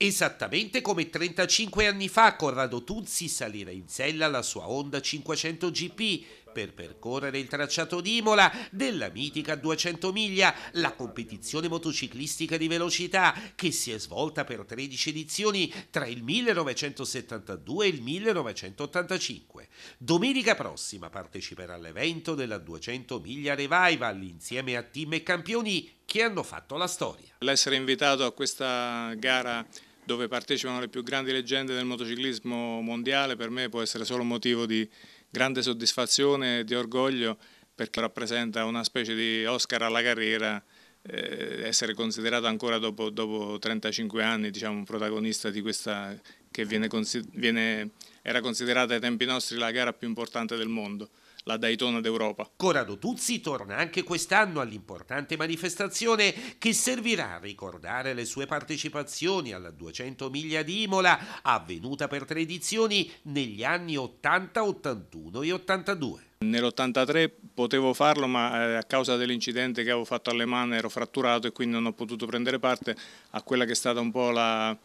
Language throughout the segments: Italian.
Esattamente come 35 anni fa Corrado Tuzzi salire in sella alla sua Honda 500 GP per percorrere il tracciato di Imola della mitica 200 miglia, la competizione motociclistica di velocità che si è svolta per 13 edizioni tra il 1972 e il 1985. Domenica prossima parteciperà all'evento della 200 miglia Revival insieme a team e campioni che hanno fatto la storia. L'essere invitato a questa gara dove partecipano le più grandi leggende del motociclismo mondiale per me può essere solo motivo di grande soddisfazione e di orgoglio perché rappresenta una specie di Oscar alla carriera eh, essere considerato ancora dopo, dopo 35 anni diciamo, un protagonista di questa che viene, viene, era considerata ai tempi nostri la gara più importante del mondo la Daytona d'Europa. Corrado Tuzzi torna anche quest'anno all'importante manifestazione che servirà a ricordare le sue partecipazioni alla 200 miglia di Imola, avvenuta per tre edizioni negli anni 80, 81 e 82. Nell'83 potevo farlo ma eh, a causa dell'incidente che avevo fatto alle mani ero fratturato e quindi non ho potuto prendere parte a quella che è stata un po' la,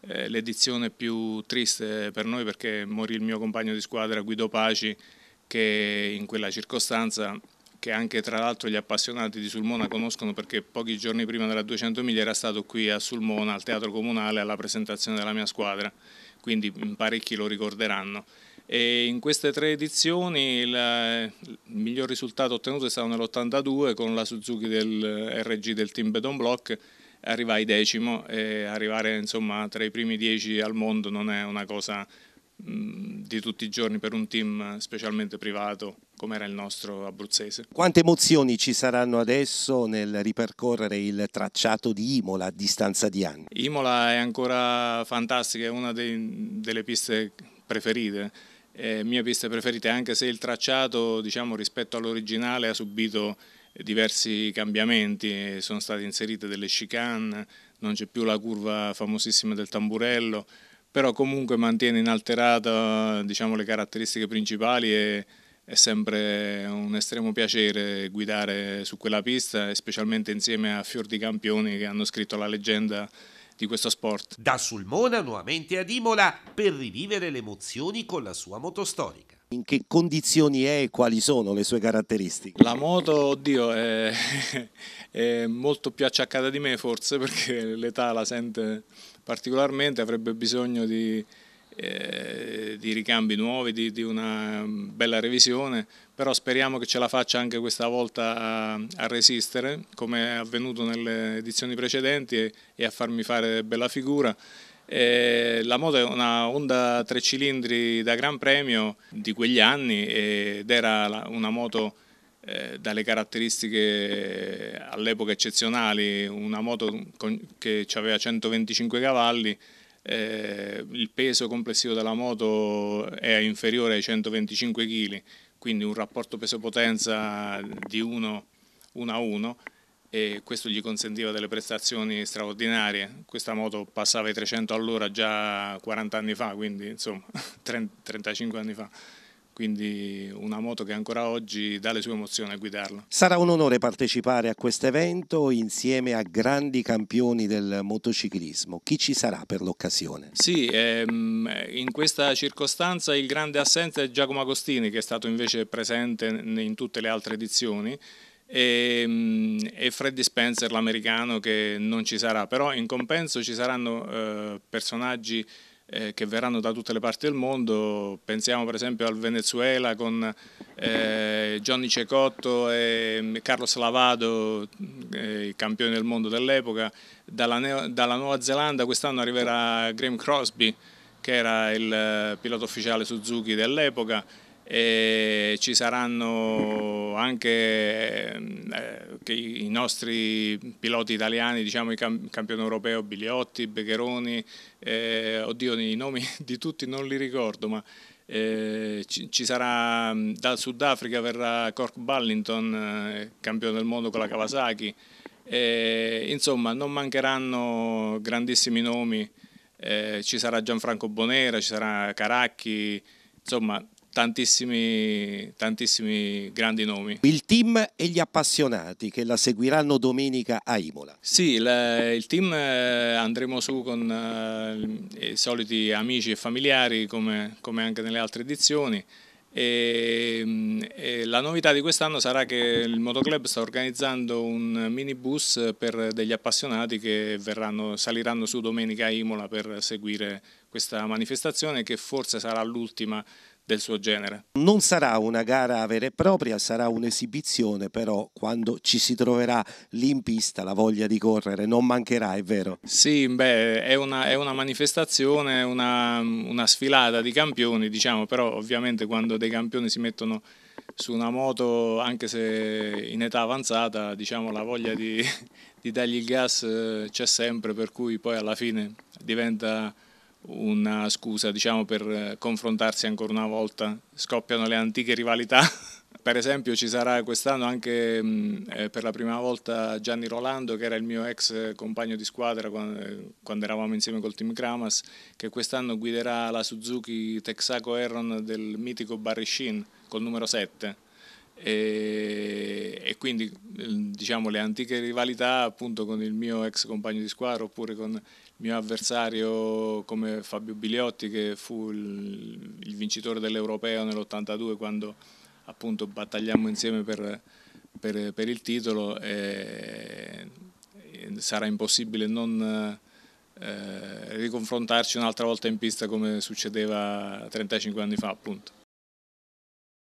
eh, l'edizione più triste per noi perché morì il mio compagno di squadra Guido Paci che in quella circostanza che anche tra l'altro gli appassionati di Sulmona conoscono perché pochi giorni prima della 200 miglia era stato qui a Sulmona al Teatro Comunale alla presentazione della mia squadra, quindi parecchi lo ricorderanno. E in queste tre edizioni il, miglior risultato ottenuto è stato nell'82 con la Suzuki del RG del Team Bedon Block, arrivai decimo e arrivare insomma, tra i primi dieci al mondo non è una cosa di tutti i giorni per un team specialmente privato come era il nostro abruzzese. Quante emozioni ci saranno adesso nel ripercorrere il tracciato di Imola a distanza di anni? Imola è ancora fantastica, è una dei, delle piste preferite, è mie piste preferite anche se il tracciato diciamo, rispetto all'originale ha subito diversi cambiamenti, sono state inserite delle chicane, non c'è più la curva famosissima del tamburello, però comunque mantiene inalterata diciamo, le caratteristiche principali e è sempre un estremo piacere guidare su quella pista, specialmente insieme a fior di campioni che hanno scritto la leggenda di questo sport. Da Sulmona nuovamente ad Imola per rivivere le emozioni con la sua moto storica. In che condizioni è e quali sono le sue caratteristiche? La moto, oddio, è, è molto più acciaccata di me forse perché l'età la sente particolarmente, avrebbe bisogno di, eh, di ricambi nuovi, di, di, una bella revisione, però speriamo che ce la faccia anche questa volta a, a resistere, come è avvenuto nelle edizioni precedenti, e, e a farmi fare bella figura. E la moto è una Honda 3 cilindri da Gran Premio di quegli anni ed era una moto eh, dalle caratteristiche all'epoca eccezionali, una moto che aveva 125 cavalli, eh, il peso complessivo della moto è inferiore ai 125 kg, quindi un rapporto peso-potenza di 1, 1 a 1 e questo gli consentiva delle prestazioni straordinarie. Questa moto passava i 300 all'ora già 40 anni fa, quindi insomma 35 anni fa quindi una moto che ancora oggi dà le sue emozioni a guidarla. Sarà un onore partecipare a questo evento insieme a grandi campioni del motociclismo. Chi ci sarà per l'occasione? Sì, ehm, in questa circostanza il grande assente è Giacomo Agostini che è stato invece presente in tutte le altre edizioni e, ehm, e Freddy Spencer l'americano che non ci sarà, però in compenso ci saranno eh, personaggi eh, che verranno da tutte le parti del mondo, pensiamo per esempio al Venezuela con eh, Johnny Cecotto e Carlos Lavado, eh, i campioni del mondo dell'epoca, dalla, dalla, Nuova Zelanda quest'anno arriverà Graham Crosby che era il eh, pilota ufficiale Suzuki dell'epoca e ci saranno anche eh, i nostri piloti italiani, diciamo i campioni europei Biliotti, Begheroni, eh, oddio i nomi di tutti non li ricordo ma eh, ci, sarà dal Sudafrica verrà Cork Ballington, eh, campione del mondo con la Kawasaki, insomma non mancheranno grandissimi nomi, eh, ci sarà Gianfranco Bonera, ci sarà Caracchi, insomma tantissimi, tantissimi grandi nomi. Il team e gli appassionati che la seguiranno domenica a Imola. Sì, il, il team eh, andremo su con eh, i soliti amici e familiari come, come anche nelle altre edizioni. E, e la novità di quest'anno sarà che il Motoclub sta organizzando un minibus per degli appassionati che verranno, saliranno su domenica a Imola per seguire questa manifestazione che forse sarà l'ultima del suo genere. Non sarà una gara vera e propria, sarà un'esibizione, però quando ci si troverà lì in pista la voglia di correre non mancherà, è vero? Sì, beh, è una, è una manifestazione, una, una sfilata di campioni, diciamo, però ovviamente quando dei campioni si mettono su una moto, anche se in età avanzata, diciamo, la voglia di, di dargli il gas eh, c'è sempre, per cui poi alla fine diventa una scusa diciamo, per eh, confrontarsi ancora una volta, scoppiano le antiche rivalità. per esempio ci sarà quest'anno anche mm, eh, per la prima volta Gianni Rolando che era il mio ex compagno di squadra quando, quando eravamo insieme col team Kramas che quest'anno guiderà la Suzuki Texaco Heron del mitico Barry Sheen col numero 7 e, e, quindi diciamo le antiche rivalità appunto con il mio ex compagno di squadra oppure con il mio avversario come Fabio Biliotti che fu il, il vincitore dell'Europeo nell'82 quando appunto battagliamo insieme per, per, per il titolo e sarà impossibile non eh, riconfrontarci un'altra volta in pista come succedeva 35 anni fa appunto.